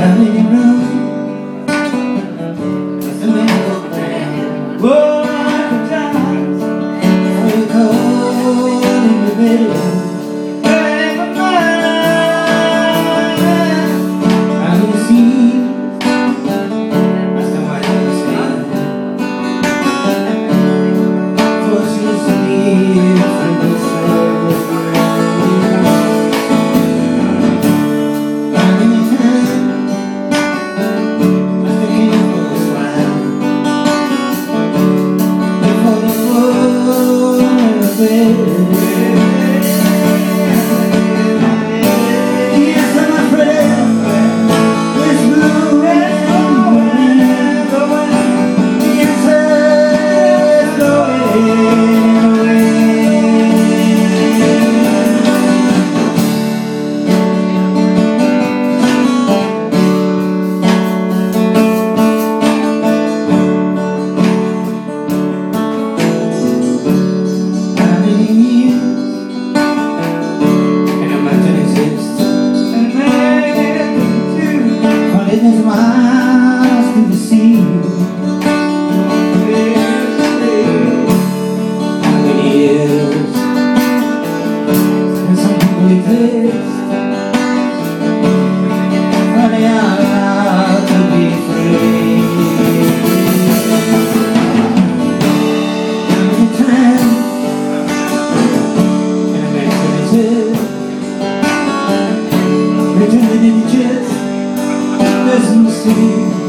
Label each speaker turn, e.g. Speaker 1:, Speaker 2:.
Speaker 1: pretending it's see